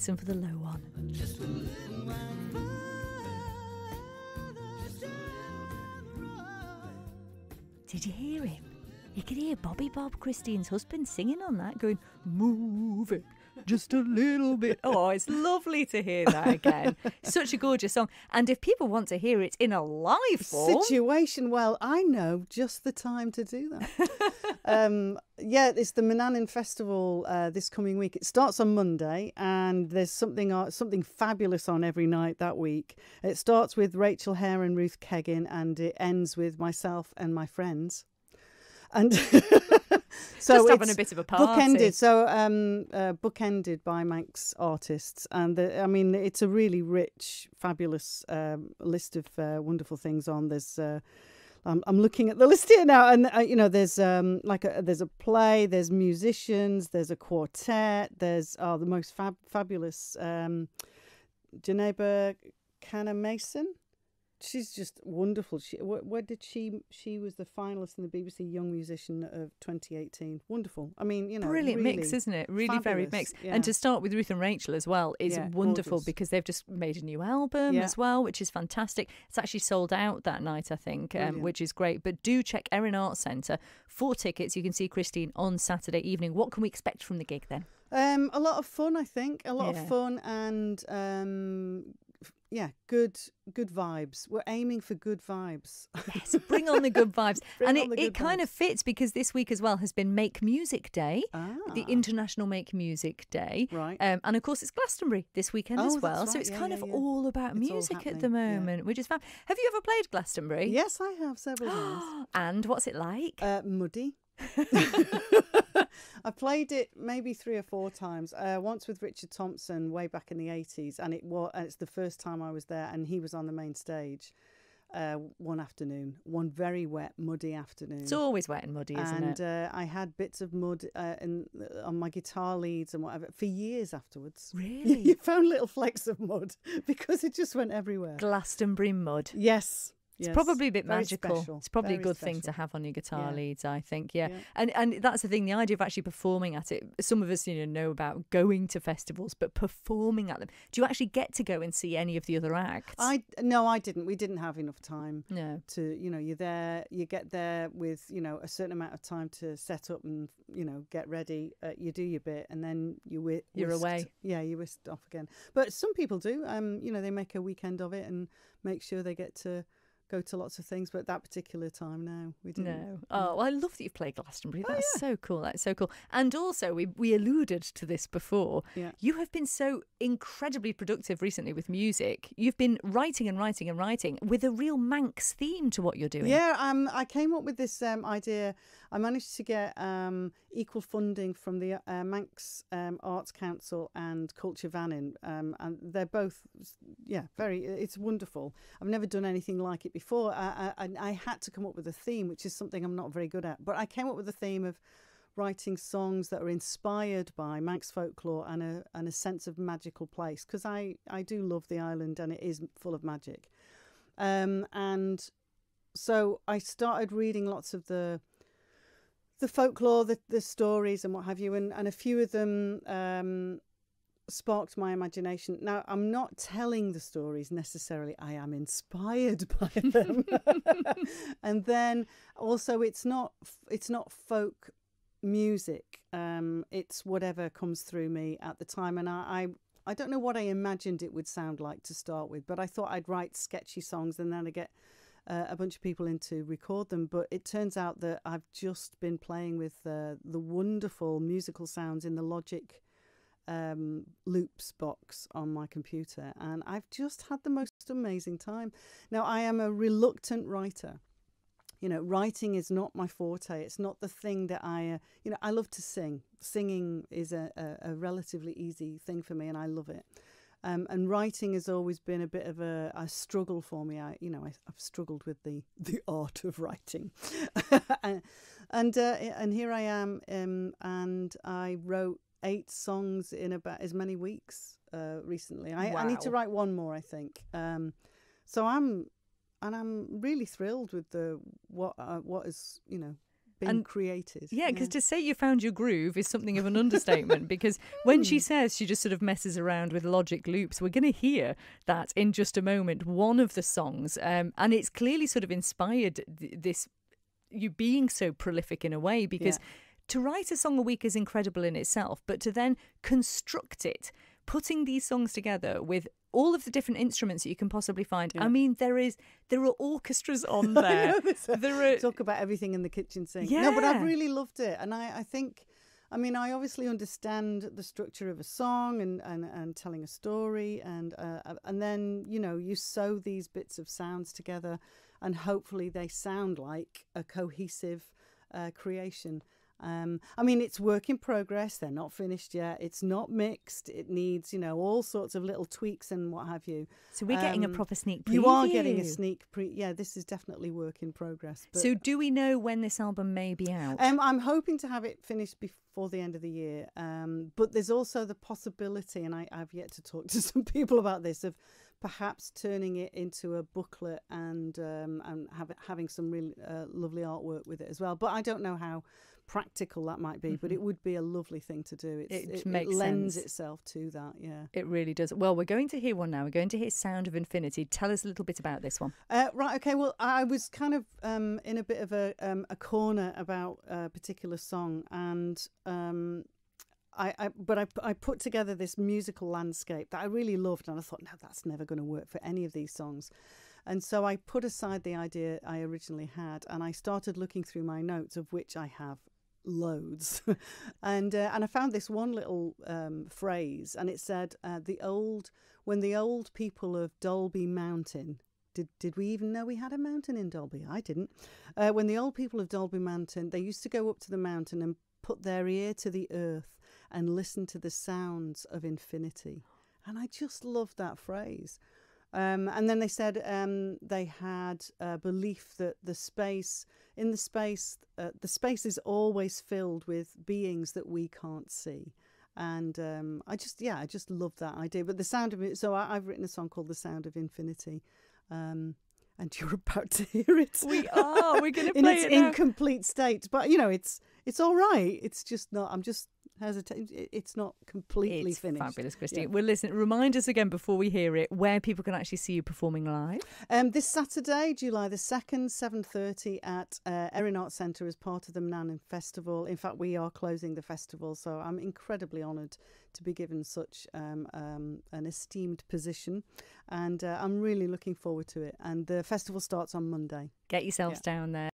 listen for the low one. Did you hear him? You could hear Bobby Bob, Christine's husband, singing on that, going, Move it just a little bit. Oh, it's lovely to hear that again. Such a gorgeous song. And if people want to hear it in a live form. Situation, well, I know just the time to do that. um, yeah, it's the Manannan Festival uh, this coming week. It starts on Monday, and there's something uh, something fabulous on every night that week. It starts with Rachel Hair and Ruth Keggin, and it ends with myself and my friends. And so just having a bit of a party. Bookended, so um, uh, bookended by Manx artists, and the, I mean it's a really rich, fabulous um, list of uh, wonderful things on. There's uh, I'm, I'm looking at the list here now, and uh, you know, there's um, like a, there's a play, there's musicians, there's a quartet, there's oh, the most fab, fabulous um, Janeba Canna Mason she's just wonderful. She where, where, did she? She was the finalist in the BBC Young Musician of 2018. Wonderful. I mean, you know, brilliant really mix, isn't it? Really fabulous. very mixed. Yeah. And to start with Ruth and Rachel as well is yeah, wonderful gorgeous. because they've just made a new album yeah. as well, which is fantastic. It's actually sold out that night, I think, um, which is great. But do check Erin Arts Centre for tickets. You can see Christine on Saturday evening. What can we expect from the gig then? Um, a lot of fun, I think. A lot of fun and um, yeah, good good vibes. We're aiming for good vibes. Yes, bring on the good vibes. and it, it kind of fits because this week as well has been Make Music Day, ah. the International Make Music Day. Right. Um, and of course it's Glastonbury this weekend oh, as well. Right. So it's yeah, kind yeah, of yeah. all about it's music all at the moment, which is fun. Have you ever played Glastonbury? Yes, I have several times. and what's it like? Uh, muddy. I played it maybe three or four times. Uh, once with Richard Thompson way back in the eighties, and it was and it's the first time I was there, and he was on the main stage. Uh, one afternoon, one very wet, muddy afternoon. It's always wet and muddy, isn't and, it? And uh, I had bits of mud uh, in, on my guitar leads and whatever for years afterwards. Really? you found little flakes of mud because it just went everywhere. Glastonbury mud. Yes, it's yes. probably a bit Very magical. Special. It's probably Very a good special. thing to have on your guitar yeah. leads, I think. Yeah. yeah. And and that's the thing, the idea of actually performing at it. Some of us, you know, know about going to festivals, but performing at them. Do you actually get to go and see any of the other acts? I no, I didn't. We didn't have enough time. No. To you know, you're there. You get there with you know a certain amount of time to set up and you know get ready. Uh, you do your bit, and then you whi- you're whisked, away. Yeah, you whisked off again. But some people do. Um, you know, they make a weekend of it and make sure they get to go to lots of things, but that particular time now we didn't. No. Oh, well, I love that you've played Glastonbury. Oh, That's oh, yeah. so cool. That's so cool. And also, we we alluded to this before. Yeah. You have been so incredibly productive recently with music. You've been writing and writing and writing with a real Manx theme to what you're doing. Yeah. Um. I came up with this um, idea. I managed to get um, equal funding from the uh, Manx um, Arts Council and Culture Vannin, um, and they're both, yeah, very. It's wonderful. I've never done anything like it before before, I, I, I had to come up with a theme, which is something I'm not very good at. But I came up with a theme of writing songs that are inspired by Manx folklore and a and a sense of magical place because I I do love the island and it is full of magic. Um, and so I started reading lots of the the folklore, the the stories and what have you, and and a few of them um, sparked my imagination. Now, I'm not telling the stories necessarily, I am inspired by them. and then also it's not it's not folk music. Um, it's whatever comes through me at the time and I, I I don't know what I imagined it would sound like to start with, but I thought I'd write sketchy songs and then I get uh, a bunch of people in to record them. But it turns out that I've just been playing with uh, the wonderful musical sounds in the Logic um, loops box on my computer, and I've just had the most amazing time. Now, I am a reluctant writer. You know, writing is not my forte. It's not the thing that I, uh, you know, I love to sing. Singing is a, a, a, relatively easy thing for me, and I love it. Um, and writing has always been a bit of a, a struggle for me. I, you know, I, have struggled with the, the art of writing, and and, uh, and here I am, um, and I wrote eight songs in about as many weeks uh, recently. I, wow. I, need to write one more, I think. Um, so I'm, and I'm really thrilled with the what uh, what is you know been and, created. Yeah, because yeah. to say you found your groove is something of an understatement. because when she hmm. says she just sort of messes around with logic loops, we're going to hear that in just a moment. One of the songs, um, and it's clearly sort of inspired th- this you being so prolific in a way because. Yeah to write a song a week is incredible in itself, but to then construct it, putting these songs together with all of the different instruments that you can possibly find. Yeah. I mean, there is there are orchestras on there. there are talk about everything in the kitchen sink. Yeah. No, but I've really loved it, and I I think. I mean, I obviously understand the structure of a song and, and, and telling a story, and uh, and then you know you sew these bits of sounds together, and hopefully they sound like a cohesive uh, creation. Um, I mean, it's work in progress. They're not finished yet. It's not mixed. It needs, you know, all sorts of little tweaks and what have you. So we're um, getting a um, proper sneak preview. You are getting a sneak pre. Yeah, this is definitely work in progress. So do we know when this album may be out? Um, I'm hoping to have it finished before the end of the year. Um, but there's also the possibility, and I, I've yet to talk to some people about this, of perhaps turning it into a booklet and um, and have, having some really uh, lovely artwork with it as well. But I don't know how practical that might be, mm-hmm. but it would be a lovely thing to do. It's, it, it, makes it lends sense. itself to that, yeah. It really does. Well, we're going to hear one now. We're going to hear Sound of Infinity. Tell us a little bit about this one. Uh, right, okay. Well, I was kind of um, in a bit of a, um, a corner about a particular song, and um, I, I, but I, I put together this musical landscape that I really loved, and I thought, no, that's never going to work for any of these songs. And so I put aside the idea I originally had, and I started looking through my notes, of which I have loads. and uh, and I found this one little um, phrase, and it said, uh, "The old when the old people of Dalby Mountain." Did, did we even know we had a mountain in Dalby? I didn't. Uh, when the old people of Dalby Mountain, they used to go up to the mountain and put their ear to the earth and listen to the sounds of infinity. And I just love that phrase. Um, and then they said um, they had a belief that the space, in the space, uh, the space is always filled with beings that we can't see. And um, I just, yeah, I just love that idea. But the sound of it, so I, have written a song called The Sound of Infinity. Um, and you're about to hear it. We are. We're going to play in its it incomplete state, but you know, it's it's all right. It's just not. I'm just hesitate. It's not completely it's finished. Fabulous, Christy. Yeah. Well, listen. Remind us again before we hear it where people can actually see you performing live. Um, this Saturday, July the second, seven thirty at uh, Erin Arts Centre as part of the Manannán Festival. In fact, we are closing the festival, so I'm incredibly honoured to be given such um, um, an esteemed position, and uh, I'm really looking forward to it. And the festival starts on Monday. Get yourselves yeah. down there.